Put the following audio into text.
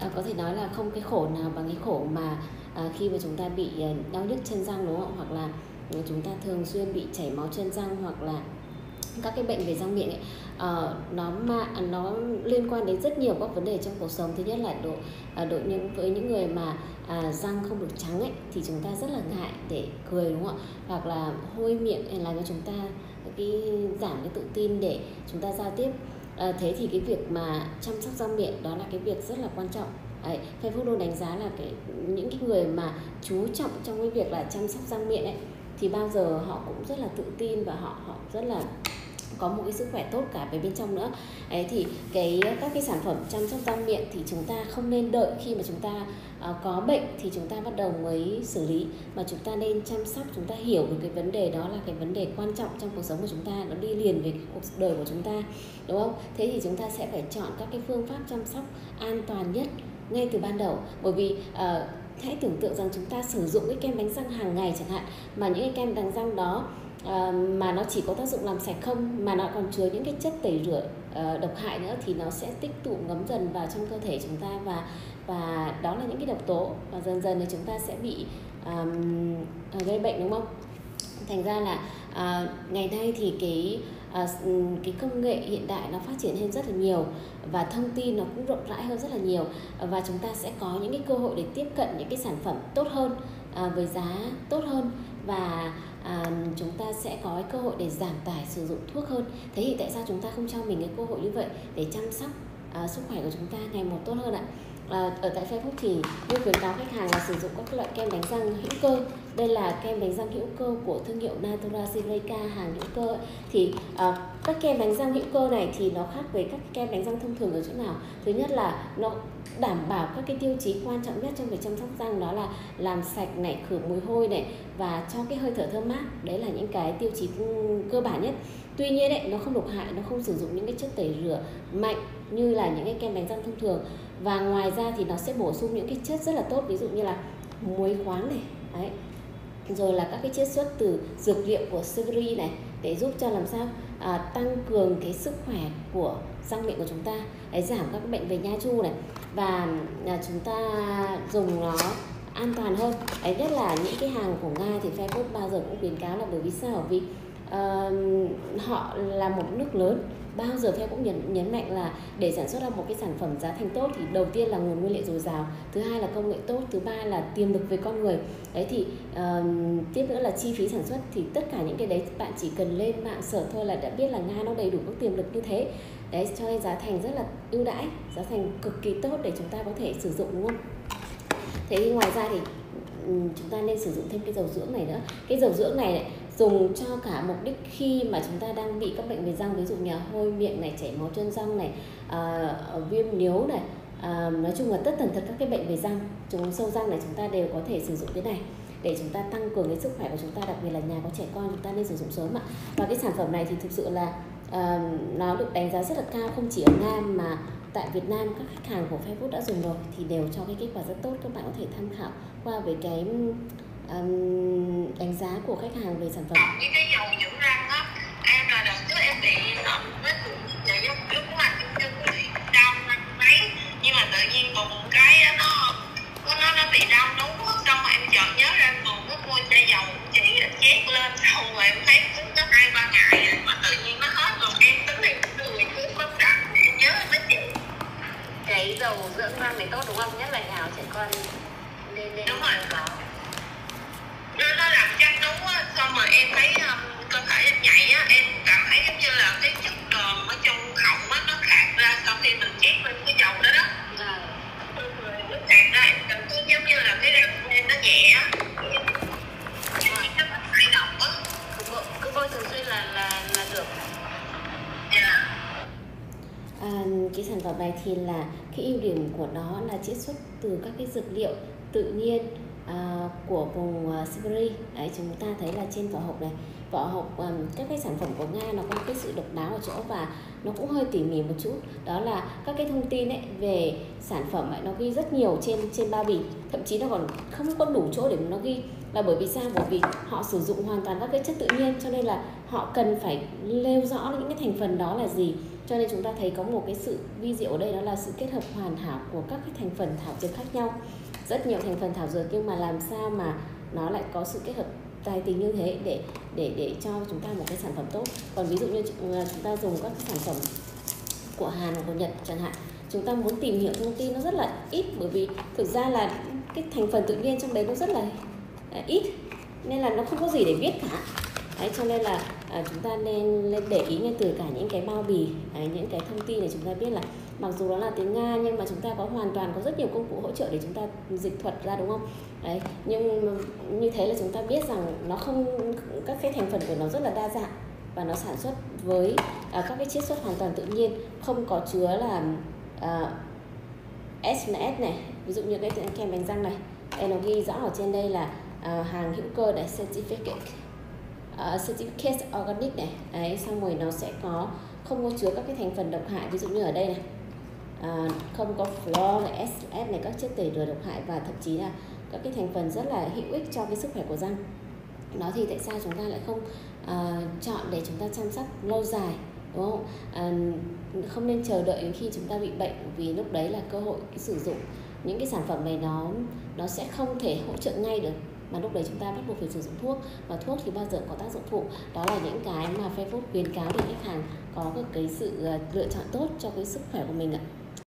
à, có thể nói là không cái khổ nào bằng cái khổ mà à, khi mà chúng ta bị ờ, đau nhức chân răng đúng không? Hoặc là chúng ta thường xuyên bị chảy máu chân răng hoặc là các cái bệnh về răng miệng ấy. Uh, nó mà nó liên quan đến rất nhiều các vấn đề trong cuộc sống. Thứ nhất là độ uh, độ những với những người mà uh, răng không được trắng ấy thì chúng ta rất là ngại để cười đúng không ạ? Hoặc là hôi miệng làm cho chúng ta cái giảm cái tự tin để chúng ta giao tiếp à, thế thì cái việc mà chăm sóc răng miệng đó là cái việc rất là quan trọng. Đấy, Phúc luôn đánh giá là cái những cái người mà chú trọng trong cái việc là chăm sóc răng miệng ấy thì bao giờ họ cũng rất là tự tin và họ họ rất là có một cái sức khỏe tốt cả về bên trong nữa. Ấy thì cái các cái sản phẩm chăm sóc răng miệng thì chúng ta không nên đợi khi mà chúng ta uh, có bệnh thì chúng ta bắt đầu mới xử lý. Mà chúng ta nên chăm sóc chúng ta hiểu được cái vấn đề đó là cái vấn đề quan trọng trong cuộc sống của chúng ta nó đi liền với cuộc đời của chúng ta đúng không? Thế thì chúng ta sẽ phải chọn các cái phương pháp chăm sóc an toàn nhất ngay từ ban đầu. Bởi vì uh, hãy tưởng tượng rằng chúng ta sử dụng cái kem đánh răng hàng ngày chẳng hạn mà những cái kem đánh răng đó Ờ, mà nó chỉ có tác dụng làm sạch không mà nó còn chứa những cái chất tẩy rửa uh, độc hại nữa thì nó sẽ tích tụ ngấm dần vào trong cơ thể chúng ta và và đó là những cái độc tố. Và dần dần thì chúng ta sẽ bị um, gây bệnh đúng không? Thành ra là uh, ngày nay thì cái à, cái công nghệ hiện đại nó phát triển hơn rất là nhiều và thông tin nó cũng rộng rãi hơn rất là nhiều. Và chúng ta sẽ có những cái cơ hội để tiếp cận những cái sản phẩm tốt hơn à, với giá tốt hơn. Và à, chúng ta sẽ có cái cơ hội để giảm tải sử dụng thuốc hơn. Thế thì tại sao chúng ta không cho mình cái cơ hội như vậy để chăm sóc à, sức khỏe của chúng ta ngày một tốt hơn ạ? À, ở tại Facebook thì như khuyến cáo khách hàng là sử dụng các loại kem đánh răng hữu cơ. Đây là kem đánh răng hữu cơ của thương hiệu Natura Silica hàng hữu cơ. Thì à, các kem đánh răng hữu cơ này thì nó khác với các kem đánh răng thông thường ở chỗ nào? Thứ nhất là nó đảm bảo các cái tiêu chí quan trọng nhất trong việc chăm sóc răng, đó là làm sạch này, khử mùi hôi này và cho cái hơi thở thơm mát. Đấy là những cái tiêu chí cơ bản nhất. Tuy nhiên đấy nó không độc hại, nó không sử dụng những cái chất tẩy rửa mạnh như là những cái kem đánh răng thông thường. Và ngoài ra thì nó sẽ bổ sung những cái chất rất là tốt, ví dụ như là muối khoáng này, đấy. Rồi là các cái chiết xuất từ dược liệu của savory này, để giúp cho làm sao? À, tăng cường cái sức khỏe của răng miệng của chúng ta để giảm các bệnh về nha chu này. Và à, chúng ta dùng nó an toàn hơn. Đấy nhất là những cái hàng của nga thì Facebook bao giờ cũng khuyến cáo là bởi vì sao? Vì uh, họ là một nước lớn. Bao giờ theo cũng nhấn nhấn mạnh là để sản xuất ra một cái sản phẩm giá thành tốt thì đầu tiên là nguồn nguyên liệu dồi dào thứ hai là công nghệ tốt thứ ba là tiềm lực về con người. Đấy thì uh, tiếp nữa là chi phí sản xuất thì tất cả những cái đấy bạn chỉ cần lên mạng sở thôi là đã biết là nga nó đầy đủ các tiềm lực như thế. Đấy cho nên giá thành rất là ưu đãi giá thành cực kỳ tốt để chúng ta có thể sử dụng đúng không? Thế thì ngoài ra thì chúng ta nên sử dụng thêm cái dầu dưỡng này nữa. Cái dầu dưỡng này, này dùng cho cả mục đích khi mà chúng ta đang bị các bệnh về răng ví dụ như hôi miệng này chảy máu chân răng này à, viêm níu này à, nói chung là tất tần tật các cái bệnh về răng chúng sâu răng này chúng ta đều có thể sử dụng cái này để chúng ta tăng cường cái sức khỏe của chúng ta đặc biệt là nhà có trẻ con chúng ta nên sử dụng sớm ạ. Và cái sản phẩm này thì thực sự là uh, nó được đánh giá rất là cao không chỉ ở Nam mà tại Việt Nam các khách hàng của Facebook đã dùng rồi thì đều cho cái kết quả rất tốt các bạn có thể tham khảo qua với cái um, đánh giá của khách hàng về sản phẩm. Những cái dầu dưỡng răng á em là đợt trước em bị nọ với cũng vậy lúc lúc của anh cũng chưa bị đau răng mấy. Nhưng mà tự nhiên còn một cái nó nó nó bị đau đúng xong mà em chợt nhớ ra còn có mua chai dầu chị chét lên. Xong rồi em thấy nó hai ba ngày mà tự nhiên nó hết rồi. Em tính thì cũng người cứ bất cẩn em nhớ mấy chị cái dầu dưỡng răng này tốt đúng không? Nhất là nhà trẻ con nên nên đúng rồi có nó nó làm chắc đúng á xong rồi em thấy um, cơ thể em nhảy á em cảm thấy giống như là cái chất đờm ở trong họng á nó khạc ra sau khi mình chét lên cái dầu đó đó. Dạ. nó khạc ra em cảm thấy giống như là cái răng em nó nhẹ á. Cứ bôi thường xuyên là là là được. Dạ. À, cái sản phẩm này thì là cái ưu điểm của nó là chiết xuất từ các cái dược liệu tự nhiên Ờ, của vùng ờ, uh, Siberia đấy chúng ta thấy là trên vỏ hộp này vỏ hộp um, các cái sản phẩm của nga nó có cái sự độc đáo ở chỗ và nó cũng hơi tỉ mỉ một chút. Đó là các cái thông tin ấy về sản phẩm ấy nó ghi rất nhiều trên trên bao bì. Thậm chí nó còn không có đủ chỗ để nó ghi. Là bởi vì sao? Bởi vì họ sử dụng hoàn toàn các cái chất tự nhiên cho nên là họ cần phải nêu rõ những cái thành phần đó là gì. Cho nên chúng ta thấy có một cái sự vi diệu ở đây đó là sự kết hợp hoàn hảo của các cái thành phần thảo dược khác nhau rất nhiều thành phần thảo dược, nhưng mà làm sao mà nó lại có sự kết hợp tài tình như thế để để để cho chúng ta một cái sản phẩm tốt? Còn ví dụ như à, chúng ta dùng các cái sản phẩm của Hàn hoặc của Nhật chẳng hạn, chúng ta muốn tìm hiểu thông tin nó rất là ít, bởi vì thực ra là cái thành phần tự nhiên trong đấy nó rất là à, ít, nên là nó không có gì để biết cả đấy cho nên là à, chúng ta nên nên để ý ngay từ cả những cái bao bì đấy, những cái thông tin để chúng ta biết là mặc dù đó là tiếng nga nhưng mà chúng ta có hoàn toàn có rất nhiều công cụ hỗ trợ để chúng ta dịch thuật ra đúng không? Đấy nhưng như thế là chúng ta biết rằng nó không các cái thành phần của nó rất là đa dạng và nó sản xuất với à, các cái chiết xuất hoàn toàn tự nhiên không có chứa là à, SNS này ví dụ như cái kem đánh răng này. Đây nó ghi rõ ở trên đây là à, hàng hữu cơ để certificate uh, certificate organic này. Đấy xong rồi nó sẽ có không có chứa các cái thành phần độc hại ví dụ như ở đây này. À, không có fluor này SF này các chất tẩy rửa độc hại và thậm chí là các cái thành phần rất là hữu ích cho cái sức khỏe của răng. Đó thì tại sao chúng ta lại không uh, chọn để chúng ta chăm sóc lâu dài đúng không? À, không nên chờ đợi đến khi chúng ta bị bệnh vì lúc đấy là cơ hội sử dụng những cái sản phẩm này nó nó sẽ không thể hỗ trợ ngay được mà lúc đấy chúng ta bắt buộc phải sử dụng thuốc. Và thuốc thì bao giờ có tác dụng phụ. Đó là những cái mà Facebook khuyến cáo để khách hàng có được cái sự ờ, lựa chọn tốt cho cái sức khỏe của mình ạ.